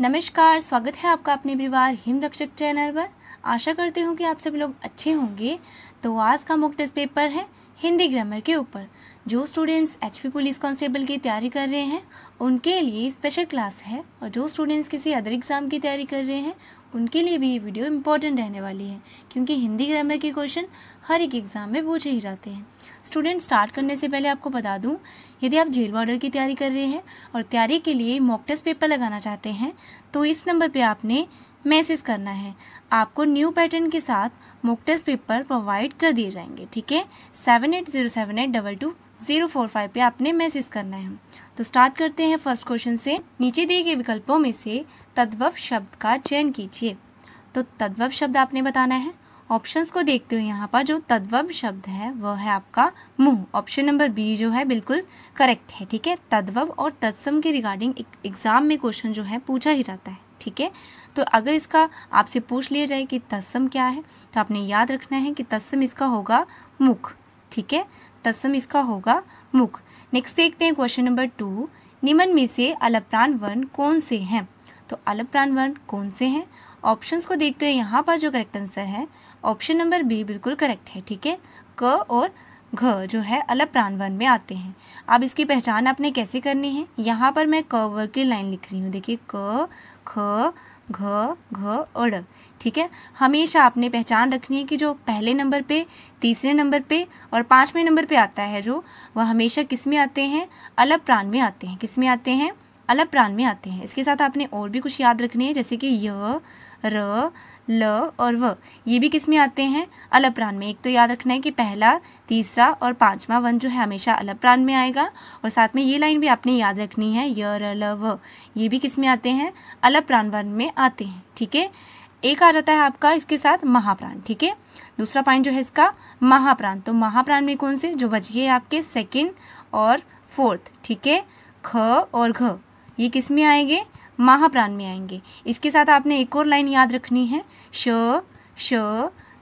नमस्कार, स्वागत है आपका अपने परिवार हिम रक्षक चैनल पर। आशा करती हूँ कि आप सब लोग अच्छे होंगे। तो आज का मुख्य टेस्ट पेपर है हिंदी ग्रामर के ऊपर, जो स्टूडेंट्स एचपी पुलिस कांस्टेबल की तैयारी कर रहे हैं। उनके लिए स्पेशल क्लास है और जो स्टूडेंट्स किसी अदर एग्ज़ाम की तैयारी कर रहे हैं उनके लिए भी ये वीडियो इम्पोर्टेंट रहने वाली है, क्योंकि हिंदी ग्रामर के क्वेश्चन हर एक एग्ज़ाम में पूछे ही जाते हैं। स्टूडेंट स्टार्ट करने से पहले आपको बता दूँ, यदि आप जेल बॉर्डर की तैयारी कर रहे हैं और तैयारी के लिए मॉक टेस्ट पेपर लगाना चाहते हैं तो इस नंबर पे आपने मैसेज करना है। आपको न्यू पैटर्न के साथ मॉक टेस्ट पेपर प्रोवाइड कर दिए जाएँगे, ठीक है? Seven eight zero seven eight double two zero four five पे आपने मैसेज करना है। तो स्टार्ट करते हैं फ़र्स्ट क्वेश्चन से। नीचे दिए गए विकल्पों में से तद्भव शब्द का चयन कीजिए। तो तद्भव शब्द आपने बताना है। ऑप्शंस को देखते हुए यहाँ पर जो तद्भव शब्द है, वह है आपका मुँह। ऑप्शन नंबर बी जो है बिल्कुल करेक्ट है, ठीक है? तद्भव और तत्सम के रिगार्डिंग एग्ज़ाम में क्वेश्चन जो है पूछा ही जाता है, ठीक है? तो अगर इसका आपसे पूछ लिया जाए कि तत्सम क्या है तो आपने याद रखना है कि तत्सम इसका होगा मुख, ठीक है? तत्सम इसका होगा मुख। नेक्स्ट देखते हैं क्वेश्चन नंबर टू निम्न में से अलप्राण वर्ण कौन से हैं? तो अलप्राण वर्ण कौन से हैं? ऑप्शंस को देखते हुए यहाँ पर जो करेक्ट आंसर है ऑप्शन नंबर बी बिल्कुल करेक्ट है, ठीक है? क और घ जो है अलग प्राण वन में आते हैं। अब इसकी पहचान आपने कैसे करनी है? यहाँ पर मैं क वर्ग की लाइन लिख रही हूँ। देखिए, क, ख, घ घ और ठीक है? हमेशा आपने पहचान रखनी है कि जो पहले नंबर पे, तीसरे नंबर पे और पाँचवें नंबर पे आता है जो, वह हमेशा किसमें आते हैं? अलग प्राण में आते हैं। किसमें आते हैं? अलग प्राण में आते हैं। इसके साथ आपने और भी कुछ याद रखनी है, जैसे कि य, र, ल और व। ये भी किसमें आते हैं? अलग प्राण में। एक तो याद रखना है कि पहला, तीसरा और पांचवा वन जो है हमेशा अलग प्राण में आएगा। और साथ में ये लाइन भी आपने याद रखनी है, य, र, ल, व। ये भी किसमें आते हैं? अलग प्राण वन में आते हैं। ठीक है? एक आ जाता है आपका इसके साथ महाप्राण, ठीक है? दूसरा पॉइंट जो है इसका महाप्राण। तो महाप्राण में कौन से? जो बच गए आपके सेकेंड और फोर्थ ठीक है? ख और घ। ये किसमें आएँगे? महाप्राण में आएँगे। इसके साथ आपने एक और लाइन याद रखनी है। श श,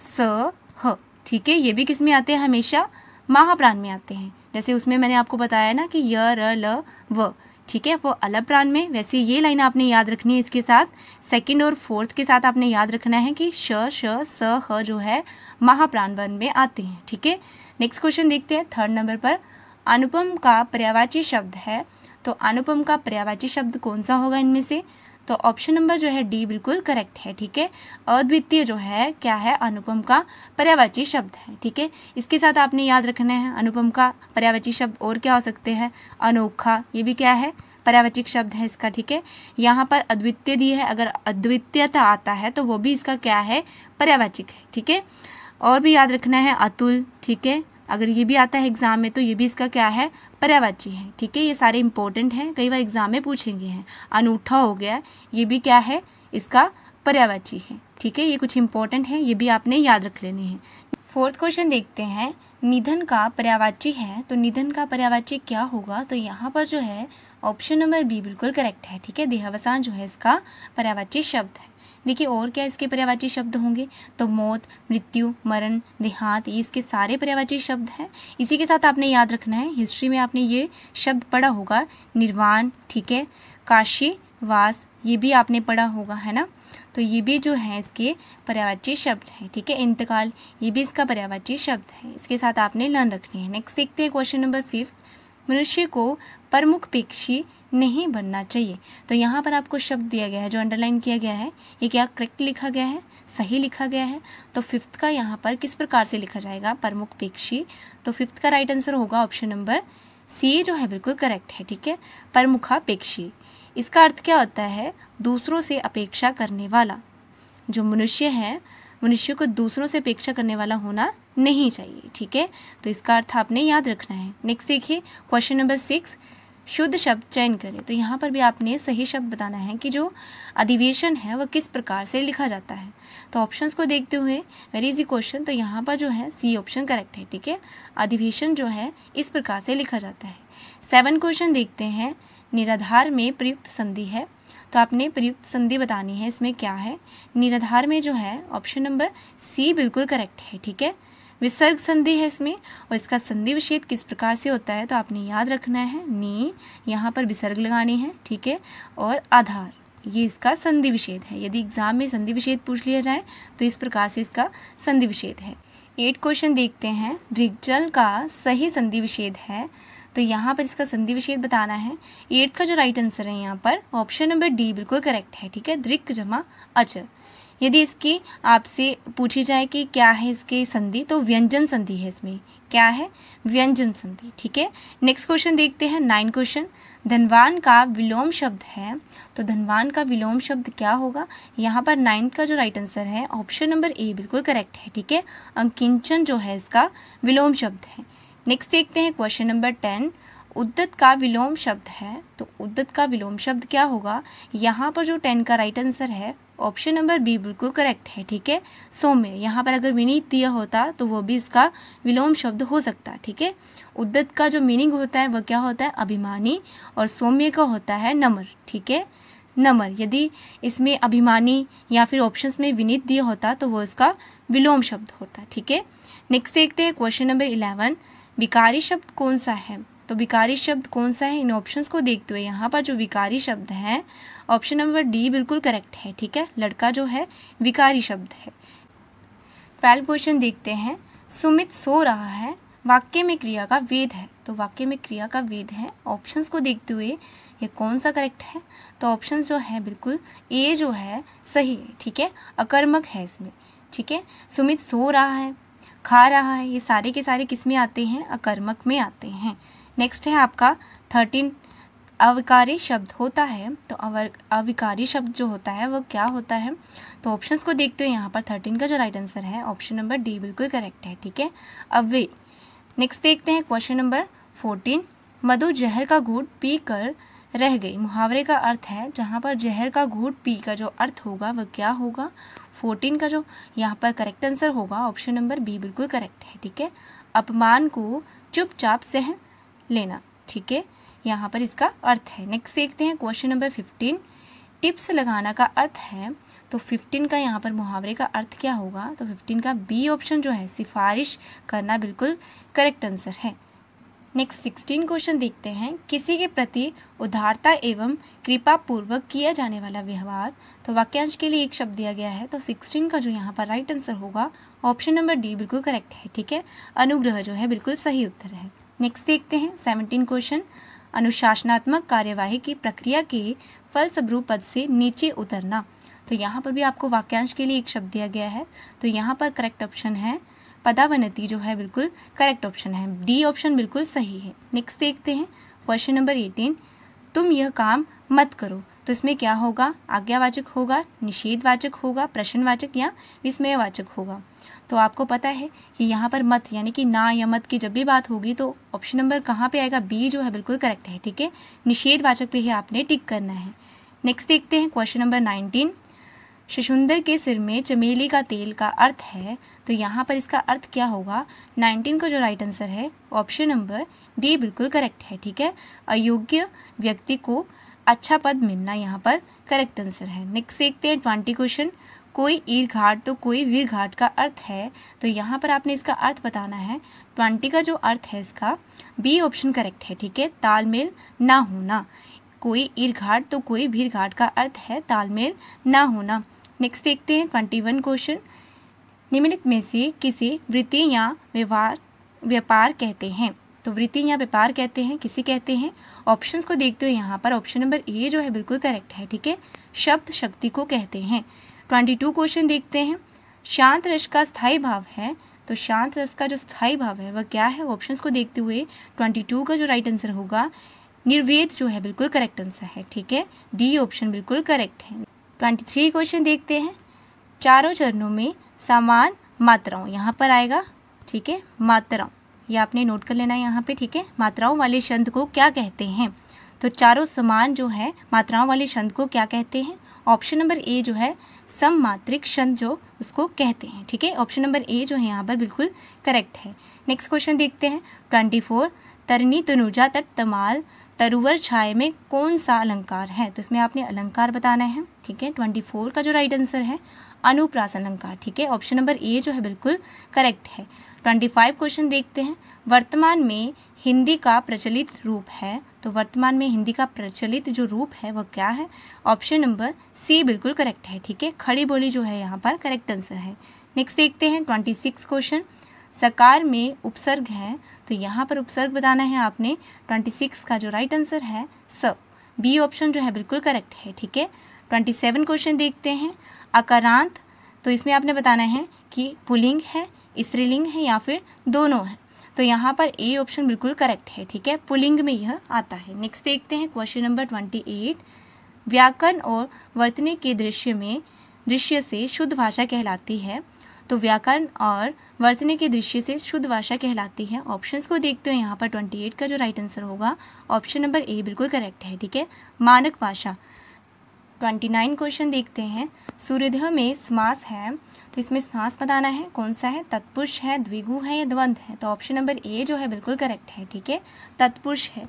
स, ह, ठीक है? ये भी किसमें आते हैं? हमेशा महाप्राण में आते हैं। जैसे उसमें मैंने आपको बताया ना कि य, र, ल, व। ठीक है, वो अलग ब्रांड में। वैसे ये लाइन आपने याद रखनी है इसके साथ। सेकंड और फोर्थ के साथ आपने याद रखना है कि श श, स, ह जो है, महाप्राण वर्ण में आते हैं, ठीक है? नेक्स्ट क्वेश्चन देखते हैं थर्ड नंबर पर। अनुपम का पर्यावाची शब्द है तो अनुपम का पर्यावाची शब्द कौन सा होगा इनमें से? तो ऑप्शन नंबर जो है डी बिल्कुल करेक्ट है, ठीक है? अद्वितीय जो है, क्या है? अनुपम का पर्यावाची शब्द है, ठीक है? इसके साथ आपने याद रखना है अनुपम का पर्यावाची शब्द और क्या हो सकते हैं? अनोखा, ये भी क्या है? पर्यावचिक शब्द है इसका, ठीक है? यहाँ पर अद्वितीय दी है, अगर अद्वितीयता आता है तो वो भी इसका क्या है? पर्यावाचिक है, ठीक है? और भी याद रखना है, अतुल, ठीक है? अगर ये भी आता है एग्ज़ाम में तो ये भी इसका क्या है? पर्यावाची है, ठीक है? ये सारे इंपॉर्टेंट हैं, कई बार एग्ज़ाम में पूछेंगे हैं। अनूठा हो गया, ये भी क्या है? इसका पर्यावाची है, ठीक है? ये कुछ इंपॉर्टेंट है, ये भी आपने याद रख लेने हैं। फोर्थ क्वेश्चन देखते हैं। निधन का पर्यावाची है तो निधन का पर्यावाची क्या होगा? तो यहाँ पर जो है ऑप्शन नंबर बी बिल्कुल करेक्ट है, ठीक है? देहावसान जो है इसका पर्यावाची शब्द है। देखिए, और क्या इसके पर्यावाची शब्द होंगे? तो मौत, मृत्यु, मरण, देहांत, ये इसके सारे पर्यावाची शब्द हैं। इसी के साथ आपने याद रखना है, हिस्ट्री में आपने ये शब्द पढ़ा होगा, निर्वाण, ठीक है? काशी वास, ये भी आपने पढ़ा होगा, है ना? तो ये भी जो है इसके पर्यावाची शब्द हैं, ठीक है? इंतकाल, ये भी इसका पर्यावाची शब्द है। इसके साथ आपने लर्न रखनी है। नेक्स्ट देखते हैं क्वेश्चन नंबर फिफ्थ मनुष्य को प्रमुख पेक्षी नहीं बनना चाहिए। तो यहाँ पर आपको शब्द दिया गया है, जो अंडरलाइन किया गया है, ये क्या करेक्ट लिखा गया है? सही लिखा गया है। तो फिफ्थ का यहाँ पर किस प्रकार से लिखा जाएगा? प्रमुख पेक्षी तो फिफ्थ का राइट आंसर होगा ऑप्शन नंबर सी जो है बिल्कुल करेक्ट है, ठीक है? प्रमुखापेक्षी। इसका अर्थ क्या होता है? दूसरों से अपेक्षा करने वाला। जो मनुष्य है, मनुष्य को दूसरों से अपेक्षा करने वाला होना नहीं चाहिए, ठीक है? तो इसका अर्थ आपने याद रखना है। नेक्स्ट देखिए क्वेश्चन नंबर सिक्स शुद्ध शब्द चयन करें। तो यहाँ पर भी आपने सही शब्द बताना है कि जो अधिवेशन है, वह किस प्रकार से लिखा जाता है। तो ऑप्शंस को देखते हुए वेरी इजी क्वेश्चन तो यहाँ पर जो है सी ऑप्शन करेक्ट है, ठीक है? अधिवेशन जो है, इस प्रकार से लिखा जाता है। सेवन क्वेश्चन देखते हैं। निराधार में प्रयुक्त संधि है। तो आपने प्रयुक्त संधि बतानी है, इसमें क्या है? निराधार में जो है ऑप्शन नंबर सी बिल्कुल करेक्ट है, ठीक है? विसर्ग संधि है इसमें, और इसका संधि विच्छेद किस प्रकार से होता है तो आपने याद रखना है, नी, यहाँ पर विसर्ग लगानी है, ठीक है, और आधार, ये इसका संधि विषेद है। यदि एग्ज़ाम में संधि विषेद पूछ लिया जाए तो इस प्रकार से इसका संधि विषेद है। एट क्वेश्चन देखते हैं दृग्जल का सही संधि विषेद है तो यहाँ पर इसका संधि विषेद बताना है। एट का जो राइट आंसर है यहाँ पर ऑप्शन नंबर डी बिल्कुल करेक्ट है, ठीक है, दृक जमा अचल। यदि इसकी आपसे पूछी जाए कि क्या है इसकी संधि तो व्यंजन संधि है इसमें। क्या है? व्यंजन संधि, ठीक है? नेक्स्ट क्वेश्चन देखते हैं नाइन क्वेश्चन धनवान का विलोम शब्द है तो धनवान का विलोम शब्द क्या होगा? यहाँ पर नाइन्थ का जो राइट आंसर है ऑप्शन नंबर ए बिल्कुल करेक्ट है, ठीक है? अंकिंचन जो है इसका विलोम शब्द है। नेक्स्ट देखते हैं क्वेश्चन नंबर टेन उद्दत का विलोम शब्द है तो उद्दत का विलोम शब्द क्या होगा? यहाँ पर जो टेन का राइट आंसर है ऑप्शन नंबर बी बिल्कुल करेक्ट है, ठीक है? सौम्य, यहाँ पर अगर विनीत दिया होता तो वो भी इसका विलोम शब्द हो सकता, ठीक है? उद्दत का जो मीनिंग होता है, वह क्या होता है? अभिमानी, और सौम्य का होता है नमर, ठीक है? नमर, यदि इसमें अभिमानी या फिर ऑप्शंस में विनीत दिया होता तो वो इसका विलोम शब्द होता, ठीक है? नेक्स्ट देखते हैं क्वेश्चन नंबर इलेवन विकारी शब्द कौन सा है? तो विकारी शब्द कौन सा है? इन ऑप्शंस को देखते हुए यहाँ पर जो विकारी शब्द है ऑप्शन नंबर डी बिल्कुल करेक्ट है, ठीक है? लड़का जो है, विकारी शब्द है। ट्वेल्व क्वेश्चन देखते हैं। सुमित सो रहा है। वाक्य में क्रिया का वेद है। तो वाक्य में क्रिया का वेद है। ऑप्शंस को देखते हुए ये कौन सा करेक्ट है? तो ऑप्शन जो है बिल्कुल ए जो है, सही है, ठीक है? अकर्मक है इसमें, ठीक है? सुमित सो रहा है, खा रहा है। ये सारे के सारे किसमें आते हैं? अकर्मक में आते हैं। नेक्स्ट है आपका थर्टीन अविकारी शब्द होता है तो अविकारी शब्द जो होता है, वो क्या होता है? तो ऑप्शंस को देखते हुए यहाँ पर थर्टीन का जो राइट आंसर है ऑप्शन नंबर डी बिल्कुल करेक्ट है, ठीक है? अव्य नेक्स्ट देखते हैं क्वेश्चन नंबर फोर्टीन मधु जहर का घूट पी कर रह गई। मुहावरे का अर्थ है, जहाँ पर जहर का घूट पी का जो अर्थ होगा वह क्या होगा? फोर्टीन का जो यहाँ पर करेक्ट आंसर होगा ऑप्शन नंबर बी बिल्कुल करेक्ट है, ठीक है? अपमान को चुपचाप सह लेना, ठीक है? यहाँ पर इसका अर्थ है। नेक्स्ट देखते हैं क्वेश्चन नंबर फिफ्टीन टिप्स लगाना का अर्थ है तो फिफ्टीन का यहाँ पर मुहावरे का अर्थ क्या होगा? तो फिफ्टीन का बी ऑप्शन जो है, सिफारिश करना बिल्कुल करेक्ट आंसर है। नेक्स्ट सिक्सटीन क्वेश्चन देखते हैं। किसी के प्रति उदारता एवं कृपा पूर्वक किया जाने वाला व्यवहार तो वाक्यांश के लिए एक शब्द दिया गया है तो सिक्सटीन का जो यहाँ पर राइट आंसर होगा ऑप्शन नंबर डी बिल्कुल करेक्ट है, ठीक है? अनुग्रह जो है, बिल्कुल सही उत्तर है। नेक्स्ट देखते हैं सेवनटीन क्वेश्चन। अनुशासनात्मक कार्यवाही की प्रक्रिया के फलस्वरूप पद से नीचे उतरना। तो यहाँ पर भी आपको वाक्यांश के लिए एक शब्द दिया गया है। तो यहाँ पर करेक्ट ऑप्शन है। पदावनति जो है बिल्कुल करेक्ट ऑप्शन है। डी ऑप्शन बिल्कुल सही है। नेक्स्ट देखते हैं। क्वेश्चन नंबर एटीन तुम यह काम मत करो। तो इसमें क्या होगा? आज्ञावाचक होगा, निषेधवाचक होगा, प्रश्नवाचक या विस्मयवाचक होगा। तो आपको पता है कि यहाँ पर मत, यानी कि ना या मत की जब भी बात होगी तो ऑप्शन नंबर कहाँ पे आएगा? बी जो है बिल्कुल करेक्ट है, ठीक है? निषेधवाचक पे ही आपने टिक करना है। नेक्स्ट देखते हैं क्वेश्चन नंबर नाइनटीन शशुंदर के सिर में चमेली का तेल का अर्थ है तो यहाँ पर इसका अर्थ क्या होगा? 19 का जो राइट आंसर है ऑप्शन नंबर डी बिल्कुल करेक्ट है, ठीक है? अयोग्य व्यक्ति को अच्छा पद मिलना यहाँ पर करेक्ट आंसर है। नेक्स्ट देखते हैं ट्वेंटी क्वेश्चन कोई ईर घाट तो कोई वीर घाट का अर्थ है तो यहाँ पर आपने इसका अर्थ बताना है। ट्वेंटी का जो अर्थ है इसका बी ऑप्शन करेक्ट है, ठीक है? तालमेल ना होना। कोई ईर घाट तो कोई भीड़ घाट का अर्थ है, तालमेल ना होना। नेक्स्ट देखते हैं ट्वेंटी वन क्वेश्चन निम्नलिखित में से किसे वृत्ति या व्यवहार, व्यापार कहते हैं? तो वृत्ति या व्यापार कहते हैं, किसे कहते हैं? ऑप्शंस को देखते हुए यहाँ पर ऑप्शन नंबर ए जो है बिल्कुल करेक्ट है, ठीक है? शब्द शक्ति को कहते हैं। ट्वेंटी टू क्वेश्चन देखते हैं। शांत रस का स्थायी भाव है तो शांत रस का जो स्थायी भाव है, वह क्या है? ऑप्शंस को देखते हुए ट्वेंटी टू का जो राइट आंसर होगा, निर्वेद जो है बिल्कुल करेक्ट आंसर है, ठीक है? डी ऑप्शन बिल्कुल करेक्ट है। ट्वेंटी थ्री क्वेश्चन देखते हैं। चारों चरणों में समान मात्राओं, यहाँ पर आएगा, ठीक है? मात्राओं। ये आपने नोट कर लेना है यहाँ पे, ठीक है? मात्राओं वाले शब्द को क्या कहते हैं? तो चारों समान जो है, मात्राओं वाले शब्द को क्या कहते हैं? ऑप्शन नंबर ए जो है, सममात्रिक शब्द जो उसको कहते हैं, ठीक है? ऑप्शन नंबर ए जो है यहाँ पर बिल्कुल करेक्ट है। नेक्स्ट क्वेश्चन देखते हैं। ट्वेंटी फोर तरनी तनुजा तट तमाल, तरुवर छाए में कौन सा अलंकार है? तो इसमें आपने अलंकार बताना है, ठीक है? ट्वेंटी फोर का जो राइट आंसर है, अनुप्रास अलंकार, ठीक है? ऑप्शन नंबर ए जो है बिल्कुल करेक्ट है। ट्वेंटी फाइव क्वेश्चन देखते हैं। वर्तमान में हिंदी का प्रचलित रूप है। तो वर्तमान में हिंदी का प्रचलित जो रूप है वह क्या है? ऑप्शन नंबर सी बिल्कुल करेक्ट है, ठीक है? खड़ी बोली जो है, यहाँ पर करेक्ट आंसर है। नेक्स्ट देखते हैं, ट्वेंटी सिक्स क्वेश्चन। सकार में उपसर्ग है। तो यहाँ पर उपसर्ग बताना है आपने। ट्वेंटी सिक्स का जो राइट आंसर है, स। बी ऑप्शन जो है, बिल्कुल करेक्ट है, ठीक है? ट्वेंटी सेवन क्वेश्चन देखते हैं। अकारांत तो इसमें आपने बताना है कि पुलिंग है। स्त्रीलिंग है या फिर दोनों है? तो यहाँ पर ए ऑप्शन बिल्कुल करेक्ट है, ठीक है? पुलिंग में यह आता है। नेक्स्ट देखते हैं क्वेश्चन नंबर ट्वेंटी एट व्याकरण और वर्तने के दृश्य में, दृश्य से शुद्ध भाषा कहलाती है। तो व्याकरण और वर्तने के दृश्य से शुद्ध भाषा कहलाती है। ऑप्शंस को देखते हो यहाँ पर ट्वेंटी एट का जो राइट आंसर होगा ऑप्शन नंबर ए बिल्कुल करेक्ट है, ठीक है? मानक भाषा। ट्वेंटी नाइन क्वेश्चन देखते हैं। सूर्योदय में समास है। तो इसमें समास बताना है, कौन सा है? तत्पुरुष है, द्विगु है या द्वंद है? तो ऑप्शन नंबर ए जो है बिल्कुल करेक्ट है, ठीक है? तत्पुरुष है।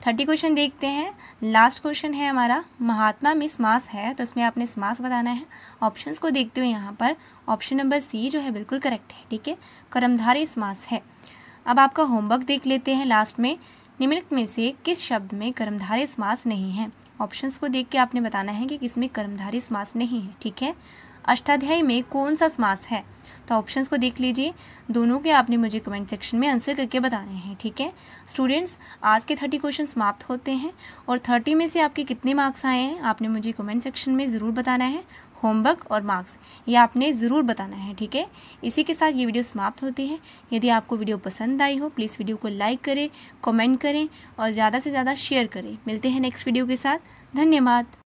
थर्टी क्वेश्चन देखते हैं। लास्ट क्वेश्चन है हमारा। महात्मा में समास है तो इसमें आपने समास बताना है। ऑप्शंस को देखते हुए यहाँ पर ऑप्शन नंबर सी जो है बिल्कुल करेक्ट है, ठीक है? कर्मधारी समास है। अब आपका होमवर्क देख लेते हैं लास्ट में। निम्नलिखित में से किस शब्द में कर्मधारी समास नहीं है? ऑप्शंस को देख के आपने बताना है कि किसमें कर्मधारी समास नहीं है, ठीक है? अष्टाध्यायी में कौन सा समास है? तो ऑप्शंस को देख लीजिए। दोनों के आपने मुझे कमेंट सेक्शन में आंसर करके बताने हैं, ठीक है? स्टूडेंट्स आज के थर्टी क्वेश्चन समाप्त होते हैं और थर्टी में से आपके कितने मार्क्स आए हैं? आपने मुझे कमेंट सेक्शन में ज़रूर बताना है। होमवर्क और मार्क्स ये आपने ज़रूर बताना है, ठीक है? इसी के साथ ये वीडियो समाप्त होती है। यदि आपको वीडियो पसंद आई हो प्लीज़ वीडियो को लाइक करें कमेंट करें और ज़्यादा से ज़्यादा शेयर करें। मिलते हैं नेक्स्ट वीडियो के साथ। धन्यवाद।